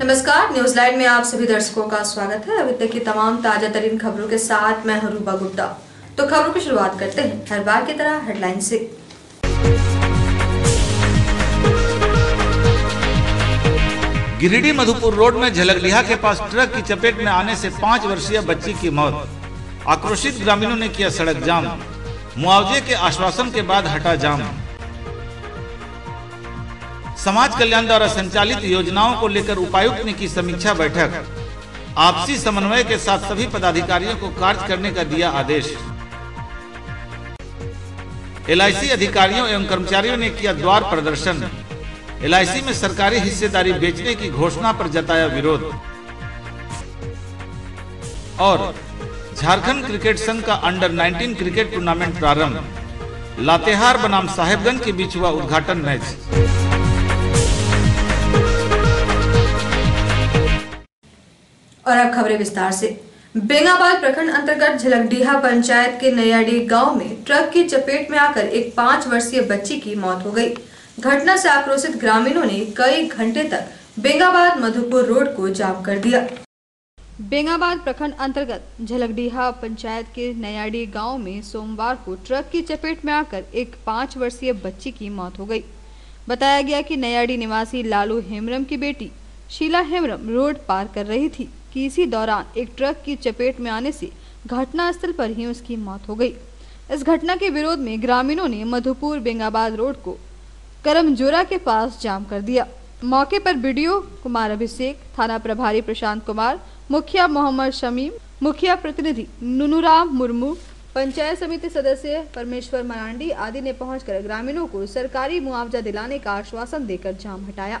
नमस्कार news line में आप सभी दर्शकों का स्वागत है। अभी तक की तमाम ताज़ा तरीन खबरों के साथ मैं हरूबा गुप्ता। तो खबरों की शुरुआत करते हैं हर बार की तरह हेडलाइन से। गिरिडीह मधुपुर रोड में झलकलिहा के पास ट्रक की चपेट में आने से पाँच वर्षीय बच्ची की मौत। आक्रोशित ग्रामीणों ने किया सड़क जाम। मुआवजे के आश्वासन के बाद हटा जाम। समाज कल्याण द्वारा संचालित योजनाओं को लेकर उपायुक्त ने की समीक्षा बैठक। आपसी समन्वय के साथ सभी पदाधिकारियों को कार्य करने का दिया आदेश। एलआईसी अधिकारियों एवं कर्मचारियों ने किया द्वार प्रदर्शन। एलआईसी में सरकारी हिस्सेदारी बेचने की घोषणा पर जताया विरोध। और झारखंड क्रिकेट संघ का अंडर 19 क्रिकेट टूर्नामेंट प्रारंभ। लातेहार बनाम साहेबगंज के बीच हुआ उद्घाटन मैच। और अब खबरें विस्तार से। बेंगाबाद प्रखंड अंतर्गत झलकडीहा पंचायत के नयाडी गाँव में ट्रक की चपेट में आकर एक पाँच वर्षीय बच्ची की मौत हो गई। घटना से आक्रोशित ग्रामीणों ने कई घंटे तक बेंगाबाद मधुपुर रोड को जाम कर दिया। बेंगाबाद प्रखंड अंतर्गत झलकडीहा पंचायत के नयाडी गाँव में सोमवार को ट्रक की चपेट में आकर एक पाँच वर्षीय बच्ची की मौत हो गई। बताया गया कि नयाडी निवासी लालू हेमरम की बेटी शीला हेमरम रोड पार कर रही थी। कि इसी दौरान एक ट्रक की चपेट में आने से घटनास्थल पर ही उसकी मौत हो गई। इस घटना के विरोध में ग्रामीणों ने मधुपुर बेंगाबाद रोड को करमजोरा के पास जाम कर दिया। मौके पर बीडीओ कुमार अभिषेक, थाना प्रभारी प्रशांत कुमार, मुखिया मोहम्मद शमीम, मुखिया प्रतिनिधि नुनुराम मुर्मू, पंचायत समिति सदस्य परमेश्वर मरांडी आदि ने पहुंचकर ग्रामीणों को सरकारी मुआवजा दिलाने का आश्वासन देकर जाम हटाया।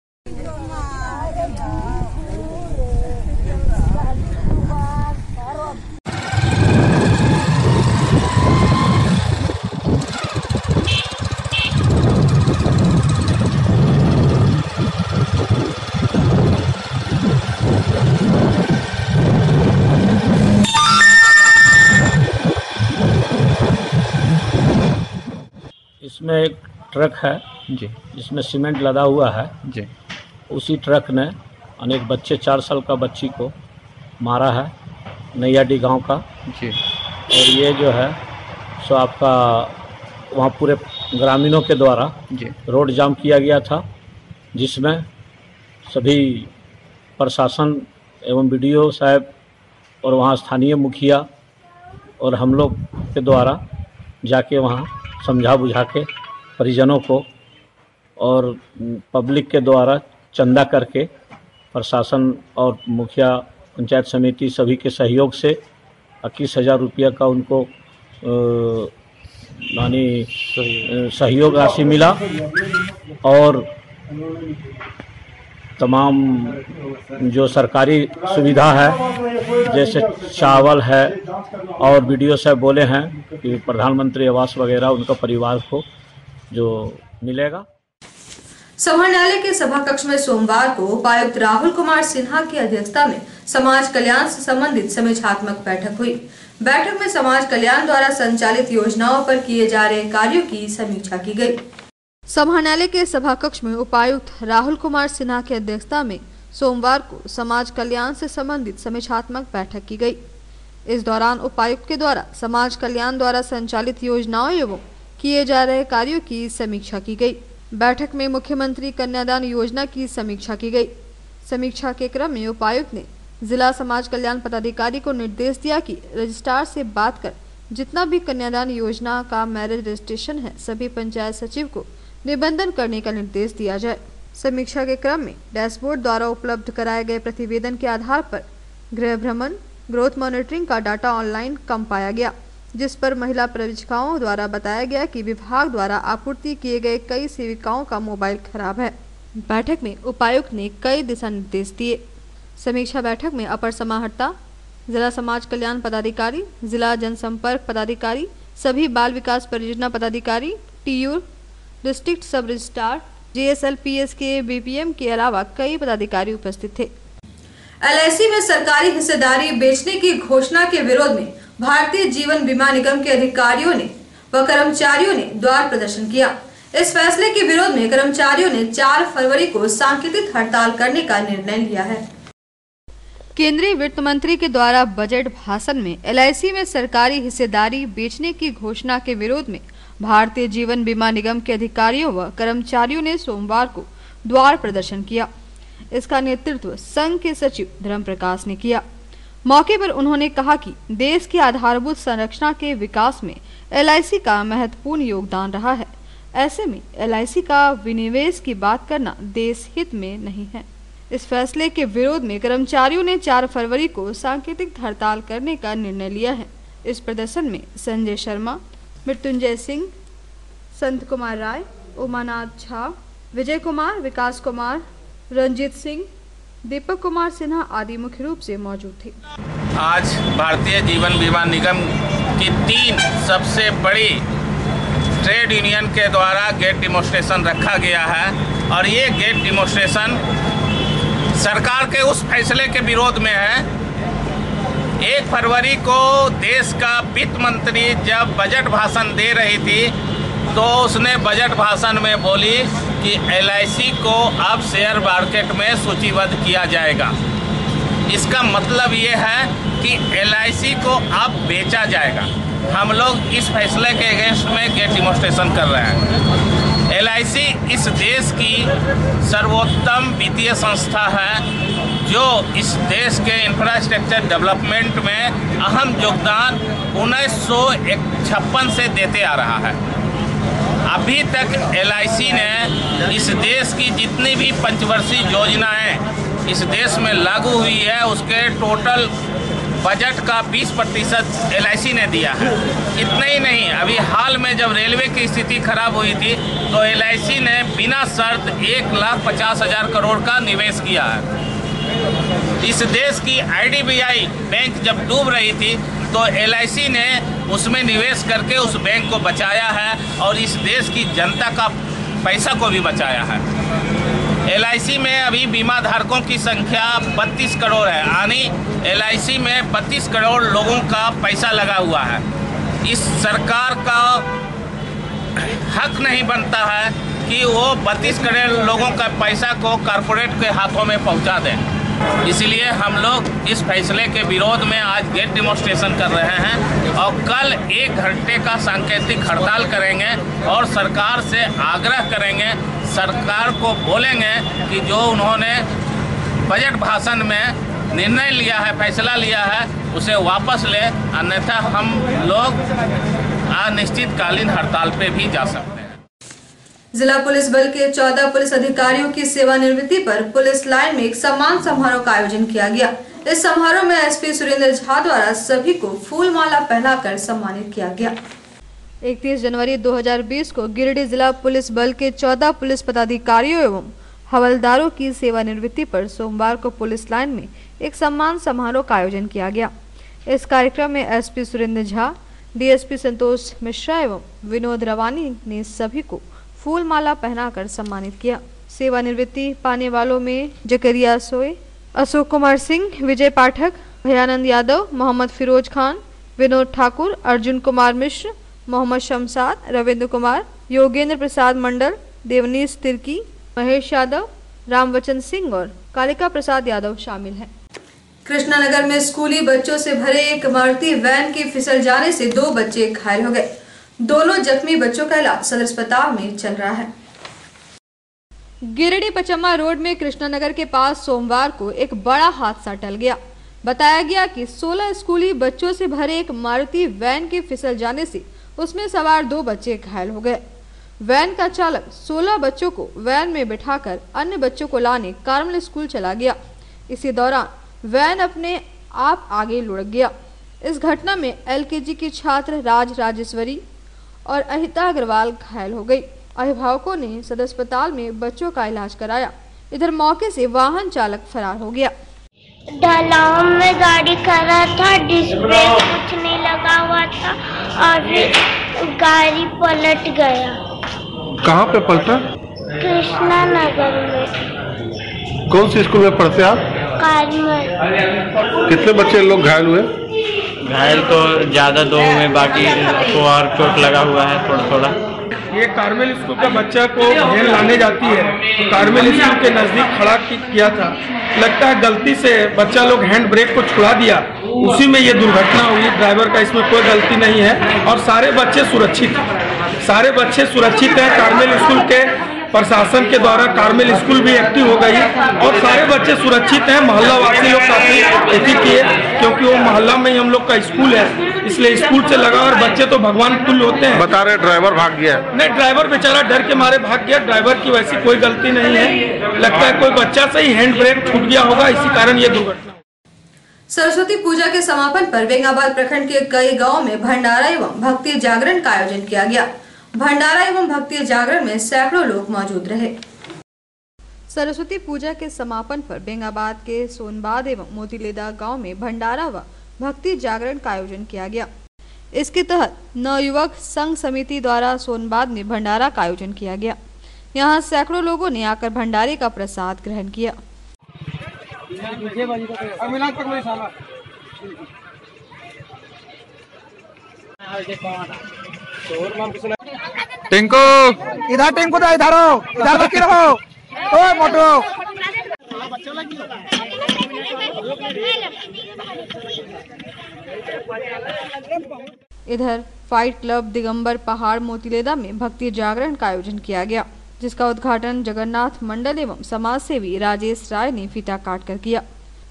इसमें एक ट्रक है जी। जिसमें सीमेंट लदा हुआ है। जी। उसी ट्रक ने अनेक बच्चे चार साल का बच्ची को मारा है नैयाडी गाँव का। जी। और ये जो है सो आपका वहाँ पूरे ग्रामीणों के द्वारा जी। रोड जाम किया गया था जिसमें सभी प्रशासन एवं बीडीओ साहब और वहाँ स्थानीय मुखिया और हम लोग के द्वारा जाके वहाँ समझा बुझा के परिजनों को और पब्लिक के द्वारा चंदा करके प्रशासन और मुखिया पंचायत समिति सभी के सहयोग से इक्कीस हज़ार रुपया का उनको यानी सहयोग राशि मिला और तमाम जो सरकारी सुविधा है, जैसे चावल है और वीडियो साहब बोले हैं कि प्रधानमंत्री आवास वगैरह उनका परिवार को जो मिलेगा। न्यायालय के सभा कक्ष में सोमवार को उपायुक्त राहुल कुमार सिन्हा की अध्यक्षता में समाज कल्याण से संबंधित समीक्षात्मक बैठक हुई। बैठक में समाज कल्याण द्वारा संचालित योजनाओं पर किए जा रहे कार्यों की समीक्षा की गई। न्यायालय के सभा कक्ष में उपायुक्त राहुल कुमार सिन्हा की अध्यक्षता में सोमवार को समाज कल्याण से संबंधित समीक्षात्मक बैठक की गई। इस दौरान उपायुक्त के द्वारा समाज कल्याण द्वारा संचालित योजनाओं एवं किए जा रहे कार्यों की समीक्षा की गई। बैठक में मुख्यमंत्री कन्यादान योजना की समीक्षा की गई। समीक्षा के क्रम में उपायुक्त ने जिला समाज कल्याण पदाधिकारी को निर्देश दिया कि रजिस्ट्रार से बात कर जितना भी कन्यादान योजना का मैरिज रजिस्ट्रेशन है, सभी पंचायत सचिव को निबंधन करने का निर्देश दिया जाए। समीक्षा के क्रम में डैशबोर्ड द्वारा उपलब्ध कराए गए प्रतिवेदन के आधार पर गृह भ्रमण, ग्रोथ मॉनिटरिंग का डाटा ऑनलाइन कम पाया गया। जिस पर महिला प्रवक्ताओं द्वारा बताया गया कि विभाग द्वारा आपूर्ति किए गए कई सेविकाओं का मोबाइल खराब है। बैठक में उपायुक्त ने कई दिशा निर्देश दिए। समीक्षा बैठक में अपर समाहर्ता, जिला समाज कल्याण पदाधिकारी, जिला जनसंपर्क पदाधिकारी, सभी बाल विकास परियोजना पदाधिकारी टीयू डिस्ट्रिक्ट सब रजिस्ट्रार जेएसएलपीएस के बीपीएम के अलावा कई पदाधिकारी उपस्थित थे। एलआईसी में सरकारी हिस्सेदारी बेचने की घोषणा के विरोध में भारतीय जीवन बीमा निगम के अधिकारियों ने व कर्मचारियों ने द्वार प्रदर्शन किया। इस फैसले के विरोध में कर्मचारियों ने 4 फरवरी को सांकेतिक हड़ताल करने का निर्णय लिया है। केंद्रीय वित्त मंत्री के द्वारा बजट भाषण में एलआईसी में सरकारी हिस्सेदारी बेचने की घोषणा के विरोध में भारतीय जीवन बीमा निगम के अधिकारियों व कर्मचारियों ने सोमवार को द्वार प्रदर्शन किया। इसका नेतृत्व संघ के सचिव धर्म प्रकाश ने किया। मौके पर उन्होंने कहा कि देश की आधारभूत संरचना के विकास में एलआईसी का महत्वपूर्ण योगदान रहा है। ऐसे में एलआईसी का विनिवेश की बात करना देश हित में नहीं है। इस फैसले के विरोध में कर्मचारियों ने 4 फरवरी को सांकेतिक हड़ताल करने का निर्णय लिया है। इस प्रदर्शन में संजय शर्मा, मृत्युंजय सिंह, संत कुमार राय, उमानाथ झा, विजय कुमार, विकास कुमार, रंजीत सिंह दीपक कुमार सिन्हा आदि मुख्य रूप से मौजूद थे। आज भारतीय जीवन बीमा निगम की तीन सबसे बड़ी ट्रेड यूनियन के द्वारा गेट डिमोस्ट्रेशन रखा गया है और ये गेट डिमोस्ट्रेशन सरकार के उस फैसले के विरोध में है। एक फरवरी को देश का वित्त मंत्री जब बजट भाषण दे रही थी तो उसने बजट भाषण में बोली कि एलआईसी को अब शेयर मार्केट में सूचीबद्ध किया जाएगा। इसका मतलब ये है कि एलआईसी को अब बेचा जाएगा। हम लोग इस फैसले के अगेंस्ट में गेट डिमोस्ट्रेशन कर रहे हैं। एलआईसी इस देश की सर्वोत्तम वित्तीय संस्था है, जो इस देश के इंफ्रास्ट्रक्चर डेवलपमेंट में अहम योगदान उन्नीस सौ छप्पन से देते आ रहा है। अभी तक एलआईसी ने इस देश की जितनी भी पंचवर्षीय योजनाएँ इस देश में लागू हुई है, उसके टोटल बजट का 20 प्रतिशत एलआईसी ने दिया है। इतना ही नहीं, अभी हाल में जब रेलवे की स्थिति खराब हुई थी तो एलआईसी ने बिना शर्त एक लाख पचास हज़ार करोड़ का निवेश किया है। इस देश की आईडीबीआई बैंक जब डूब रही थी तो एलआईसी ने उसमें निवेश करके उस बैंक को बचाया है और इस देश की जनता का पैसा को भी बचाया है। एलआईसी में अभी बीमा धारकों की संख्या 32 करोड़ है। यानी एलआईसी में 32 करोड़ लोगों का पैसा लगा हुआ है। इस सरकार का हक नहीं बनता है कि वो 32 करोड़ लोगों का पैसा को कारपोरेट के हाथों में पहुँचा दें। इसलिए हम लोग इस फैसले के विरोध में आज गेट डिमोस्ट्रेशन कर रहे हैं और कल एक घंटे का सांकेतिक हड़ताल करेंगे और सरकार से आग्रह करेंगे, सरकार को बोलेंगे कि जो उन्होंने बजट भाषण में निर्णय लिया है, फैसला लिया है, उसे वापस ले, अन्यथा हम लोग अनिश्चितकालीन हड़ताल पे भी जा सकते हैं। जिला पुलिस बल के 14 पुलिस अधिकारियों की सेवानिवृत्ति पर पुलिस लाइन में एक सम्मान समारोह का आयोजन किया गया। इस समारोह में एसपी सुरेंद्र झा द्वारा सभी को फूल माला पहनाकर सम्मानित किया गया। 31 जनवरी 2020 को गिरिडीह जिला पुलिस बल के 14 पुलिस पदाधिकारियों एवं हवलदारों की सेवानिवृत्ति पर सोमवार को पुलिस लाइन में एक सम्मान समारोह का आयोजन किया गया। इस कार्यक्रम में एसपी सुरेंद्र झा, डीएसपी संतोष मिश्रा एवं विनोद रवानी ने सभी को फूल माला पहनाकर सम्मानित किया। सेवानिवृत्ति पाने वालों में जकरिया सोए, अशोक कुमार सिंह, विजय पाठक, भयानंद यादव, मोहम्मद फिरोज खान, विनोद ठाकुर, अर्जुन कुमार मिश्र, मोहम्मद शमसाद, रविंद्र कुमार, योगेंद्र प्रसाद मंडल देवनीश तिर्की, महेश यादव, रामवचन सिंह और कालिका प्रसाद यादव शामिल हैं। कृष्णानगर में स्कूली बच्चों से भरे एक मारुति वैन के फिसल जाने से दो बच्चे घायल हो गए। दोनों जख्मी बच्चों का इलाज सदर अस्पताल में चल रहा है। गिरिडीह पचम्मा रोड में कृष्णानगर के पास सोमवार को एक बड़ा हादसा टल गया। बताया गया कि 16 स्कूली बच्चों से भरे एक मारुति वैन के फिसल जाने से उसमें सवार दो बच्चे घायल हो गए। वैन का चालक 16 बच्चों को वैन में बिठाकर अन्य बच्चों को लाने कार्मल स्कूल चला गया। इसी दौरान वैन अपने आप आगे लुढ़क गया। इस घटना में एलकेजी की छात्र राज राजेश्वरी और अहिता अग्रवाल घायल हो गई। अभिभावकों ने सदर अस्पताल में बच्चों का इलाज कराया। इधर मौके से वाहन चालक फरार हो गया। ढलाव में गाड़ी खड़ा था डिस्प्ले कुछ नहीं लगा हुआ था और गाड़ी पलट गया। कहाँ पे पलटा? कृष्णा नगर में। कौन सी स्कूल में पढ़ते आप? कितने बच्चे लोग घायल हुए? घायल तो ज़्यादा दो हुए बाकी को और चोट लगा हुआ है थोड़ा थोड़ा। ये कार्मेल स्कूल का बच्चा को वैन लाने जाती है। तो कार्मेल स्कूल के नज़दीक खड़ा किया था। लगता है गलती से बच्चा लोग हैंड ब्रेक को छुड़ा दिया। उसी में ये दुर्घटना हुई। ड्राइवर का इसमें कोई गलती नहीं है। और सारे बच्चे सुरक्षित। सारे बच्चे सुरक्षित हैं। कार्मेल स्कूल के प्रशासन के द्वारा कार्मेल स्कूल भी एक्टिव हो गई और सारे बच्चे सुरक्षित हैं मोहल्ला वासी लोग काफ़ी एथी किए क्योंकि वो मोहल्ला में ही हम लोग का स्कूल है इसलिए स्कूल से लगा और बच्चे तो भगवान तुल्य होते हैं। बता रहे ड्राइवर भाग गया नहीं ड्राइवर बेचारा डर के मारे भाग गया ड्राइवर की वैसी कोई गलती नहीं है। लगता है कोई बच्चा से ही हैंड ब्रेक छूट गया होगा इसी कारण ये दुर्घटना। सरस्वती पूजा के समापन पर बेंगाबाद प्रखंड के कई गाँवों में भंडारा एवं भक्ति जागरण का आयोजन किया गया। भंडारा एवं भक्ति जागरण में सैकड़ों लोग मौजूद रहे। सरस्वती पूजा के समापन पर बेंगाबाद के सोनबाद एवं मोतीलेदा गाँव में भंडारा व भक्ति जागरण का आयोजन किया गया। इसके तहत नवयुवक संघ समिति द्वारा सोनबाद में भंडारा का आयोजन किया गया। यहाँ सैकड़ों लोगों ने आकर भंडारे का प्रसाद ग्रहण किया। टिंको। इधर टिंकू दो इधर हो इधर रखी रहो ओ मोटू। इधर फाइट क्लब दिगंबर पहाड़ मोतीलेदा में भक्ति जागरण का आयोजन किया गया जिसका उद्घाटन जगन्नाथ मंडल एवं समाज सेवी राजेश राय ने फीता काट कर किया।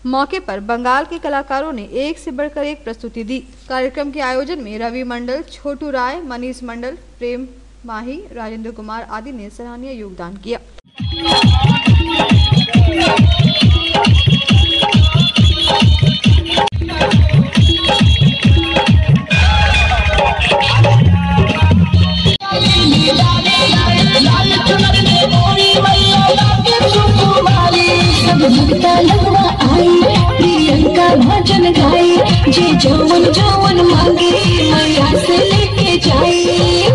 मौके पर बंगाल के कलाकारों ने एक से बढ़कर एक प्रस्तुति दी। कार्यक्रम के आयोजन में रवि मंडल, छोटू राय, मनीष मंडल, प्रेम माही, राजेंद्र कुमार आदि ने सराहनीय योगदान किया। प्रियंका गाई मन मांगे मैया से लेके जाई।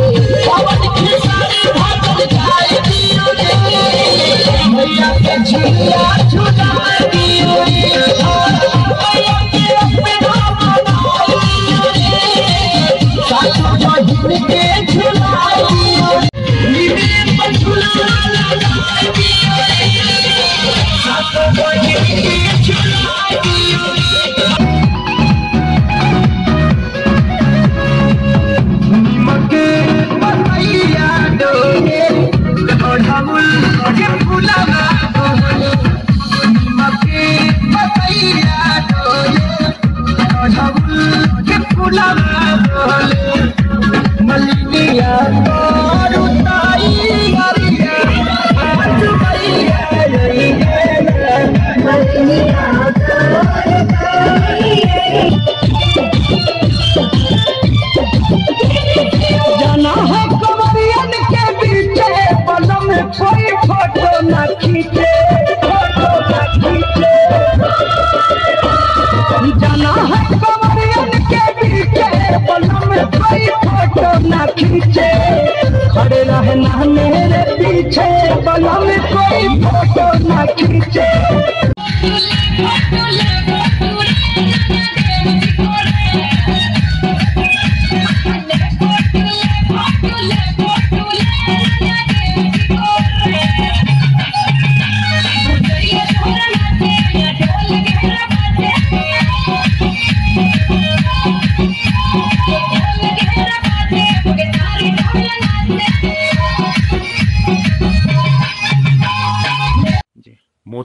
मेरे पीछे बलम कोई फ़ोटो न खींचे।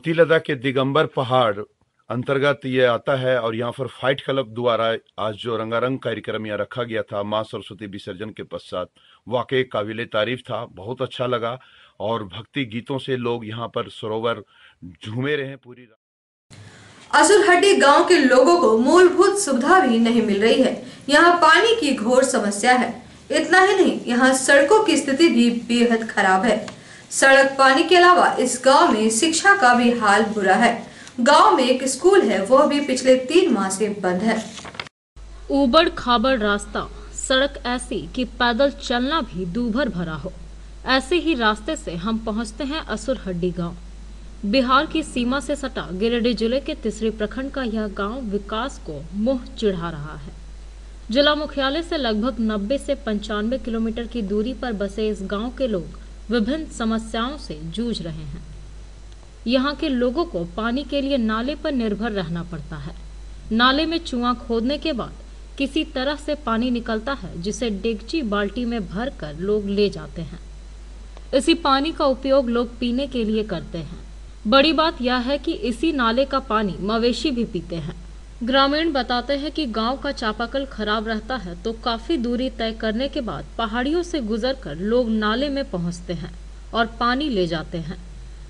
मोतीलदा के दिगंबर पहाड़ अंतर्गत ये आता है और यहाँ पर फाइट क्लब द्वारा आज जो रंगारंग कार्यक्रम यहाँ रखा गया था, माँ सरस्वती विसर्जन के पश्चात, वाकई काबिल तारीफ़ था, बहुत अच्छा लगा और भक्ति गीतों से लोग यहाँ पर सरोवर झूमे रहे पूरी असुरहट्टी गाँव के लोगों को मूलभूत सुविधा भी नहीं मिल रही है। यहाँ पानी की घोर समस्या है। इतना ही नहीं, यहाँ सड़कों की स्थिति भी बेहद खराब है। सड़क पानी के अलावा इस गाँव में शिक्षा का भी हाल बुरा है। गाँव में एक स्कूल है, वह भी पिछले तीन माह से बंद है। उबड़ खाबड़ रास्ता, सड़क ऐसी कि पैदल चलना भी दूभर भरा हो। ऐसे ही रास्ते से हम पहुँचते हैं असुर हड्डी गाँव। बिहार की सीमा से सटा गिरिडीह ज़िले के तीसरे प्रखंड का यह गाँव विकास को मुँह चिढ़ा रहा है। जिला मुख्यालय से लगभग 90 से पंचानवे किलोमीटर की दूरी पर बसे इस गाँव के लोग विभिन्न समस्याओं से जूझ रहे हैं। यहाँ के लोगों को पानी के लिए नाले पर निर्भर रहना पड़ता है। नाले में चुआ खोदने के बाद किसी तरह से पानी निकलता है, जिसे डेगची बाल्टी में भर कर लोग ले जाते हैं। इसी पानी का उपयोग लोग पीने के लिए करते हैं। बड़ी बात यह है कि इसी नाले का पानी मवेशी भी पीते हैं। ग्रामीण बताते हैं कि गाँव का चापाकल खराब रहता है तो काफ़ी दूरी तय करने के बाद पहाड़ियों से गुजरकर लोग नाले में पहुँचते हैं और पानी ले जाते हैं।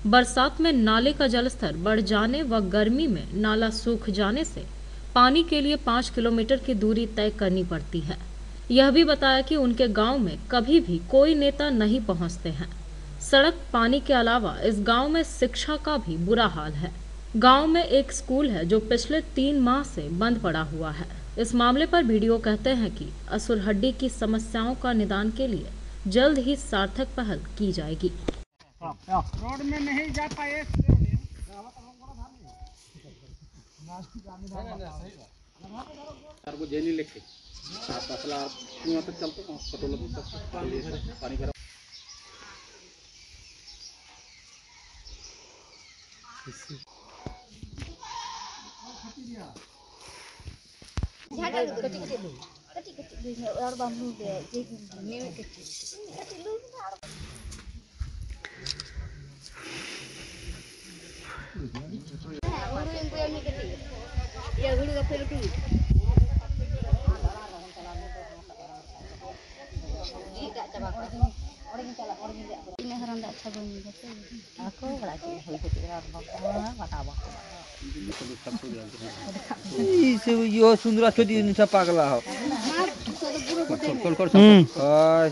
बरसात में नाले का जलस्तर बढ़ जाने व गर्मी में नाला सूख जाने से पानी के लिए पाँच किलोमीटर की दूरी तय करनी पड़ती है। यह भी बताया कि उनके गाँव में कभी भी कोई नेता नहीं पहुँचते हैं। सड़क पानी के अलावा इस गाँव में शिक्षा का भी बुरा हाल है। गाँव में एक स्कूल है जो पिछले तीन माह से बंद पड़ा हुआ है। इस मामले पर वीडियो कहते हैं कि असुर हड्डी की समस्याओं का निदान के लिए जल्द ही सार्थक पहल की जाएगी। रोड में नहीं जा पाए। Kecil-kecil. Kecil-kecil orang bambu deh. Ini kecil. Kecil lu. Orang yang Ini tak. Orang salah, orang yang tidak. Ini orang coba. यो सुंदर छोटी निशा पागला हो कल कर हाय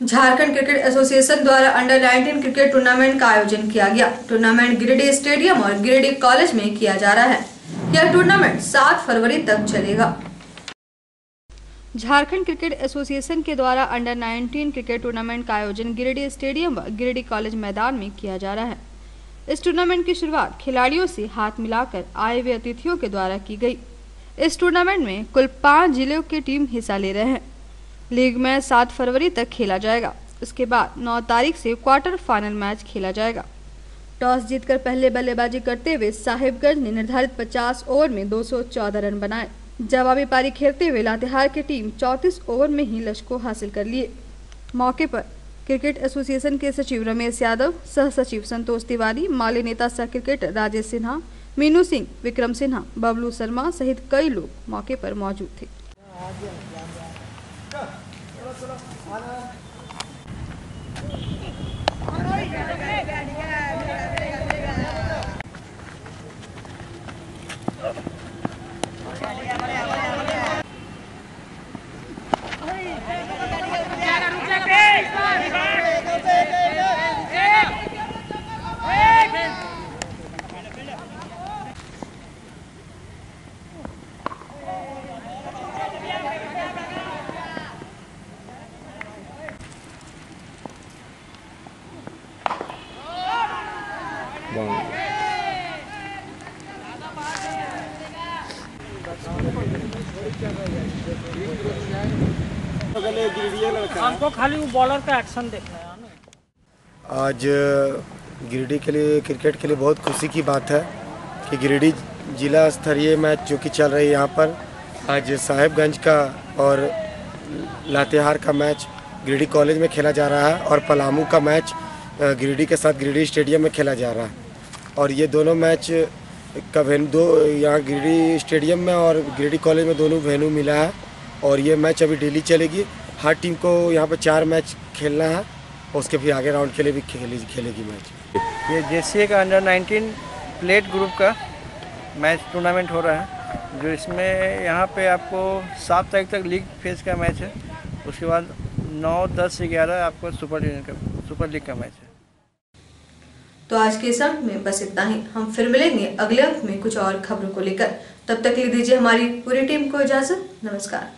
झारखंड क्रिकेट एसोसिएशन द्वारा अंडर 19 क्रिकेट टूर्नामेंट का आयोजन किया गया। टूर्नामेंट गिरिडीह स्टेडियम और गिरिडीह कॉलेज में किया जा रहा है। यह टूर्नामेंट 7 फरवरी तक चलेगा। झारखंड क्रिकेट एसोसिएशन के द्वारा अंडर 19 क्रिकेट टूर्नामेंट का आयोजन गिरिडीह स्टेडियम व गिरिडीह कॉलेज मैदान में किया जा रहा है। इस टूर्नामेंट की शुरुआत खिलाड़ियों से हाथ मिलाकर आए हुए अतिथियों के द्वारा की गई। इस टूर्नामेंट में कुल पाँच जिलों की टीम हिस्सा ले रहे हैं। लीग मैच सात फरवरी तक खेला जाएगा। उसके बाद नौ तारीख से क्वार्टर फाइनल मैच खेला जाएगा। टॉस जीतकर पहले बल्लेबाजी करते हुए साहिबगंज ने निर्धारित 50 ओवर में 214 रन बनाए। जवाबी पारी खेलते हुए लातेहार की टीम 34 ओवर में ही लक्ष्य को हासिल कर लिए। मौके पर क्रिकेट एसोसिएशन के सचिव रमेश यादव, सह सचिव संतोष तिवारी, माली नेता सह क्रिकेटर राजेश सिन्हा, मीनू सिंह, विक्रम सिन्हा, बबलू शर्मा सहित कई लोग मौके पर मौजूद थे। Hey! हमको खाली वो बॉलर का एक्शन देखना है आज गिरिडीह के लिए, क्रिकेट के लिए बहुत खुशी की बात है कि गिरिडीह जिला स्तरीय मैच जो कि चल रही है यहाँ पर, आज साहेबगंज का और लातेहार का मैच गिरिडीह कॉलेज में खेला जा रहा है और पलामू का मैच गिरिडीह के साथ गिरिडीह स्टेडियम में खेला जा रहा है। और ये दोनों मैच का वेन्यू दो, यहाँ गिरिडीह स्टेडियम में और गिरिडीह कॉलेज में दोनों वेन्यू मिला है। और ये मैच अभी डेली चलेगी। हर टीम को यहाँ पर चार मैच खेलना है। और उसके फिर आगे राउंड के लिए भी खेली, खेलेगी मैच। ये जेसीए का अंडर 19 प्लेट ग्रुप का मैच टूर्नामेंट हो रहा है, जो इसमें यहाँ पे आपको सात तारीख तक लीग फ़ेज़ का मैच है। उसके बाद नौ, दस, ग्यारह आपको सुपर लीग का सुपर लीग का मैच है। तो आज के इस अंक में बस इतना ही। हम फिर मिलेंगे अगले अंक में कुछ और खबरों को लेकर। तब तक ले दीजिए हमारी पूरी टीम को इजाज़त। नमस्कार।